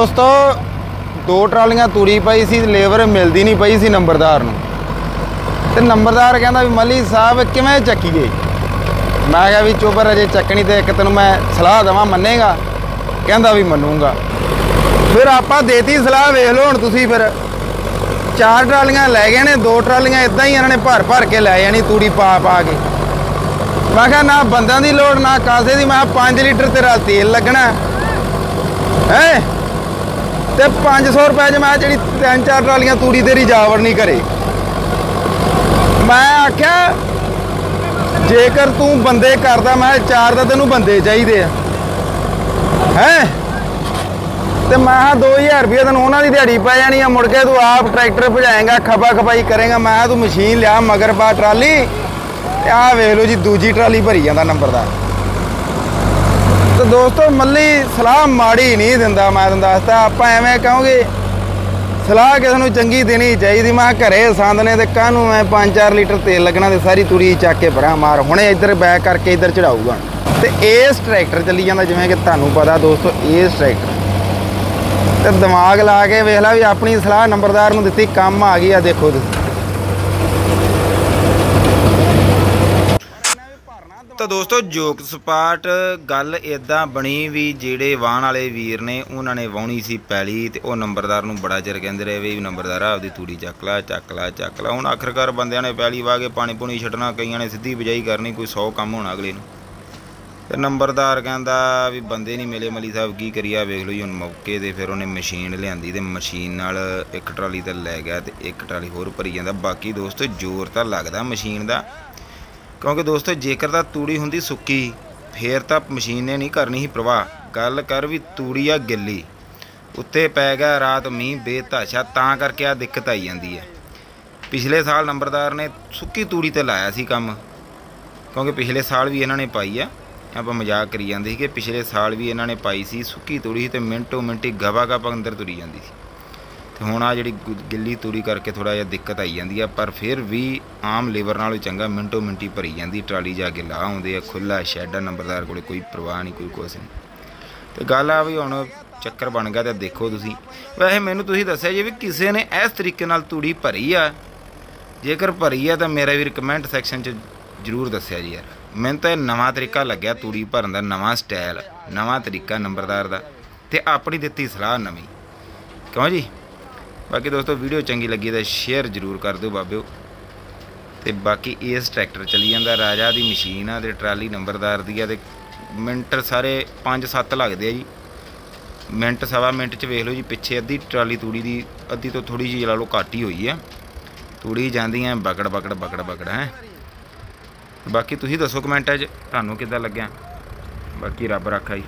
ਦੋਸਤੋ, ਦੋ ਟਰਾਲੀਆਂ ਤੂੜੀ ਪਈ ਸੀ, ਲੇਬਰ ਮਿਲਦੀ ਨਹੀਂ ਪਈ ਸੀ ਨੰਬਰਦਾਰ ਨੂੰ। ਤੇ ਨੰਬਰਦਾਰ ਕਹਿੰਦਾ ਵੀ ਮੱਲੀ ਸਾਹਿਬ, ਕਿਵੇਂ ਚੱਕੀਏ ਮੈਂ ਕਿਹਾ ਵੀ ਚੋਬਰ ਅਜੇ ਚੱਕਣੀ ਤੇ ਇੱਕ ਤੈਨੂੰ ਮੈਂ ਸਲਾਹ ਦਵਾਂ, ਮੰਨੇਗਾ? ਕਹਿੰਦਾ ਵੀ ਮੰਨੂਗਾ। ਫਿਰ ਆਪਾਂ ਦੇਤੀ ਸਲਾਹ, ਵੇਖ ਲਓ ਹੁਣ ਤੁਸੀਂ ਫਿਰ। ਚਾਰ ਟਰਾਲੀਆਂ ਲੈ ਗਏ ਨੇ, ਦੋ ਟਰਾਲੀਆਂ ਇਦਾਂ ਹੀ ਇਹਨਾਂ ਨੇ ਭਰ ਭਰ ਕੇ ਲੈ ਜਾਣੀ ਤੂੜੀ ਪਾ ਪਾ ਕੇ। ਮੈਂ ਕਿਹਾ ਨਾ ਬੰਦਾਂ ਦੀ ਲੋੜ, ਨਾ ਕਾਸੇ ਦੀ, ਮੈਂ 5 ਲੀਟਰ ਤੇਰਾ ਤੇਲ ਲੱਗਣਾ। ਹੈ? ਤੇ 500 ਰੁਪਏ 'ਚ ਮੈਂ ਜਿਹੜੀ ਤਿੰਨ ਚਾਰ ਟਰਾਲੀਆਂ ਤੂੜੀ ਤੇਰੀ ਜਾਵੜ ਨਹੀਂ ਕਰੇ। ਮੈਂ ਆਖਿਆ, ਜੇਕਰ ਤੂੰ ਬੰਦੇ ਕਰਦਾ, ਮੈਂ ਕਿਹਾ ਚਾਰ ਦਾ ਤੈਨੂੰ ਬੰਦੇ ਚਾਹੀਦੇ ਆ। ਹੈ? ਤੇ ਮੈਂ ਕਿਹਾ 2000 ਰੁਪਏ ਤੈਨੂੰ ਉਹਨਾਂ ਦੀ ਦਿਹਾੜੀ ਪੈ ਜਾਣੀ ਆ, ਮੁੜ ਕੇ ਤੂੰ ਆਪ ਟਰੈਕਟਰ ਭਜਾਏਗਾ ਖਪਾ ਖਪਾਈ ਕਰੇਗਾ, ਮੈਂ ਕਿਹਾ ਤੂੰ ਮਸ਼ੀਨ ਲਿਆ ਮਗਰ ਪਾ ਟਰਾਲੀ, ਤੇ ਆਹ ਵੇਖ ਲਓ ਜੀ, ਦੂਜੀ ਟਰਾਲੀ ਭਰੀ ਜਾਂਦਾ ਨੰਬਰਦਾਰ ਤੇ ਦੋਸਤੋ, ਮੱਲੀ ਸਲਾਹ ਮਾੜੀ ਨਹੀਂ ਦਿੰਦਾ ਮੈਂ ਤੁਹਾਨੂੰ ਦੱਸਦਾ, ਆਪਾਂ ਐਵੇਂ ਕਹੋਗੇ, ਸਲਾਹ ਕਿਸੇ ਨੂੰ ਚੰਗੀ ਦੇਣੀ ਚਾਹੀਦੀ। ਮੈਂ ਕਿਹਾ ਘਰੇ ਸੰਦ ਨੇ ਤੇ ਕਾਹਨੂੰ ਮੈਂ 5-4 ਲੀਟਰ ਤੇਲ ਲੱਗਣਾ ਤੇ ਸਾਰੀ ਤੂੜੀ ਚੱਕ ਕੇ ਭਰਾ ਮਾਰ। ਹੁਣੇ ਇੱਧਰ ਬੈਕ ਕਰਕੇ ਇੱਧਰ ਚੜਾਊਗਾ। ਤੇ ਇਸ ਟਰੈਕਟਰ ਚੱਲੀ ਜਾਂਦਾ, ਜਿਵੇਂ ਕਿ ਤੁਹਾਨੂੰ ਪਤਾ ਦੋਸਤੋ, ਇਸ ਟਰੈਕਟਰ। ਤੇ ਦਿਮਾਗ ਲਾ ਕੇ ਵੇਖ ਲੈ ਵੀ ਆਪਣੀ ਸਲਾਹ ਨੰਬਰਦਾਰ ਨੂੰ ਦਿੱਤੀ, ਕੰਮ ਆ ਗਈ ਆ, ਦੇਖੋ ਤੁਸੀਂ। ਤਾਂ ਦੋਸਤੋ, ਜੋਕ ਸਪਾਟ ਗੱਲ ਇਦਾਂ ਬਣੀ ਵੀ ਜਿਹੜੇ ਵਾਹਣ ਵਾਲੇ ਵੀਰ ਨੇ, ਉਹਨਾਂ ਨੇ ਵਾਉਣੀ ਸੀ ਪੈਲੀ ਤੇ ਉਹ ਨੰਬਰਦਾਰ ਨੂੰ ਬੜਾ ਚਿਰ ਕਹਿੰਦੇ ਰਹੇ ਵੀ ਨੰਬਰਦਾਰ ਆਪਦੀ ਤੂੜੀ ਚੱਕ ਲਾ ਚੱਕ ਲਾ ਚੱਕ ਲਾ। ਹੁਣ ਆਖਰਕਾਰ ਬੰਦਿਆਂ ਨੇ ਪੈਲੀ ਵਾਹ ਕੇ ਪਾਣੀ ਪੂਣੀ ਛੱਡਣਾ, ਕਈਆਂ ਨੇ ਸਿੱਧੀ ਬਿਜਾਈ ਕਰਨੀ, ਕੋਈ 100 ਕੰਮ ਹੋਣਾ ਅਗਲੇ ਨੂੰ। ਤੇ ਨੰਬਰਦਾਰ ਕਹਿੰਦਾ ਵੀ ਬੰਦੇ ਨਹੀਂ ਮਿਲੇ, ਮਲੀ ਸਾਹਿਬ ਕੀ ਕਰੀਆ ਵੇਖ ਲਓ ਜੀ, ਹੁਣ ਮੌਕੇ ਤੇ ਫਿਰ ਉਹਨੇ ਮਸ਼ੀਨ ਲਿਆਂਦੀ ਤੇ ਮਸ਼ੀਨ ਨਾਲ ਇੱਕ ਟਰਾਲੀ ਤਾਂ ਲੈ ਗਿਆ ਤੇ ਇੱਕ ਟਰਾਲੀ ਹੋਰ ਭਰੀ ਜਾਂਦਾ। ਬਾਕੀ ਦੋਸਤੋ, ਜ਼ੋਰ ਤਾਂ ਲੱਗਦਾ ਮਸ਼ੀਨ ਦਾ। ਕਿਉਂਕਿ ਦੋਸਤੋ, ਜੇਕਰ ਤਾਂ ਤੂੜੀ ਹੁੰਦੀ ਸੁੱਕੀ, ਫੇਰ ਤਾਂ ਮਸ਼ੀਨ ਨੇ ਨਹੀਂ ਕਰਨੀ ਸੀ ਪ੍ਰਵਾਹ। ਗੱਲ ਕਰ ਵੀ ਤੂੜੀ ਆ ਗਿੱਲੀ, ਉੱਤੇ ਪੈ ਗਿਆ ਰਾਤ ਮੀਂਹ ਬੇਤਾਸ਼ਾ ਤਾਂ ਕਰਕੇ ਆ ਦਿੱਕਤ ਆਈ ਜਾਂਦੀ ਹੈ। ਪਿਛਲੇ ਸਾਲ ਨੰਬਰਦਾਰ ਨੇ ਸੁੱਕੀ ਤੂੜੀ ਤੇ ਲਾਇਆ ਸੀ ਕੰਮ, ਕਿਉਂਕਿ ਪਿਛਲੇ ਸਾਲ ਵੀ ਇਹਨਾਂ ਨੇ ਪਾਈ ਆ। ਆਪਾਂ ਮਜ਼ਾਕ ਕਰੀ ਜਾਂਦੇ ਸੀ ਕਿ ਪਿਛਲੇ ਸਾਲ ਵੀ ਇਹਨਾਂ ਨੇ ਪਾਈ ਸੀ, ਸੁੱਕੀ ਤੂੜੀ ਸੀ ਤੇ ਮਿੰਟੋ ਮਿੰਟੀ ਗਵਾ ਗਵਾ ਅੰਦਰ ਤੁਰੀ ਜਾਂਦੀ ਸੀ। ਤੇ ਹੁਣ ਆ ਜਿਹੜੀ ਗੁ- ਗਿੱਲੀ ਤੂੜੀ ਕਰਕੇ ਥੋੜਾ ਜਿਹਾ ਦਿੱਕਤ ਆਈ ਜਾਂਦੀ ਆ, ਪਰ ਫਿਰ ਵੀ ਆਮ ਲੇਬਰ ਨਾਲੋਂ ਚੰਗਾ, ਮਿੰਟੋ ਮਿੰਟੀ ਭਰੀ ਜਾਂਦੀ, ਟਰਾਲੀ ਜਾ ਕੇ ਲਾ ਆਉਂਦੇ ਆ ਖੁੱਲਾ ਸ਼ੈੱਡ ਆ, ਨੰਬਰਦਾਰ ਕੋਲੇ ਕੋਈ ਪ੍ਰਵਾਹ ਨਹੀਂ, ਕੋਈ ਕੁਛ ਨਹੀਂ। ਤੇ ਗੱਲ ਆ ਵੀ ਹੁਣ ਚੱਕਰ ਬਣ ਗਿਆ ਤੇ ਦੇਖੋ ਤੁਸੀਂ। ਵੈਸੇ ਮੈਨੂੰ ਤੁਸੀਂ ਦੱਸਿਆ ਜੀ ਵੀ ਕਿਸੇ ਨੇ ਇਸ ਤਰੀਕੇ ਨਾਲ ਤੂੜੀ ਭਰੀ ਆ, ਜੇਕਰ ਭਰੀ ਆ ਤਾਂ ਮੇਰਾ ਵੀ ਕਮੈਂਟ ਸੈਕਸ਼ਨ 'ਚ ਜਰੂਰ ਦੱਸਿਆ ਜੀ ਯਾਰ। ਮੈਨੂੰ ਤਾਂ ਇਹ ਨਵਾਂ ਤਰੀਕਾ ਲੱਗਿਆ ਤੂੜੀ ਭਰਨ ਦਾ, ਨਵਾਂ ਸਟਾਈਲ ਨਵਾਂ ਤਰੀਕਾ ਨੰਬਰਦਾਰ ਦਾ, ਤੇ ਆਪਣੀ ਦਿੱਤੀ ਸਲਾਹ ਨਵੀਂ। ਕਿਉਂ ਜੀ? ਬਾਕੀ ਦੋਸਤੋ ਵੀਡੀਓ ਚੰਗੀ ਲੱਗੀ ਤਾਂ ਸ਼ੇਅਰ ਜਰੂਰ ਕਰ ਦਿਓ ਬਾਬਿਓ। ਤੇ ਬਾਕੀ ਇਸ ਟਰੈਕਟਰ ਚੱਲੀ ਜਾਂਦਾ, ਰਾਜਾ ਦੀ ਮਸ਼ੀਨ ਆ ਤੇ ਟਰਾਲੀ ਨੰਬਰਦਾਰ ਦੀ ਆ ਤੇ ਮਿੰਟ ਸਾਰੇ 5-7 ਲੱਗਦੇ ਆ ਜੀ। ਮਿੰਟ, ਸਵਾ ਮਿੰਟ ਚ ਵੇਖ ਲਓ ਜੀ, ਪਿੱਛੇ ਅੱਧੀ ਟਰਾਲੀ ਤੂੜੀ ਦੀ, ਅੱਧੀ ਤੋਂ ਥੋੜੀ ਜਿਹੀ ਲਾ ਲਓ ਘੱਟ ਹੀ ਹੋਈ ਆ। ਤੂੜੀ ਜਾਂਦੀ ਜਾਂਦੀਆਂ, ਬਕੜ ਬਕੜ ਬਕੜ ਬਕੜ, ਹੈ। ਬਾਕੀ ਤੁਸੀਂ ਦੱਸੋ ਕਮੈਂਟਾਂ 'ਚ, ਤੁਹਾਨੂੰ ਕਿੱਦਾਂ ਲੱਗਿਆ? ਬਾਕੀ ਰੱਬ ਰੱਖਾ ਜੀ।